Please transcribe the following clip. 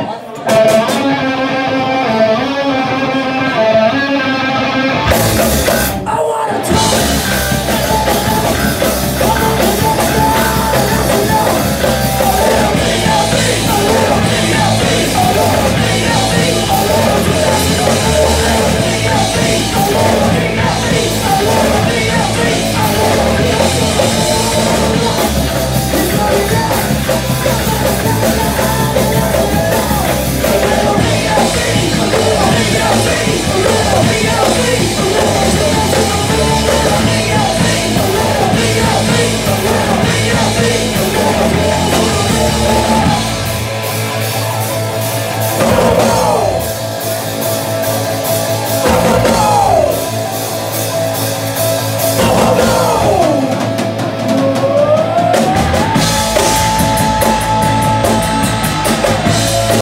I wanna talk.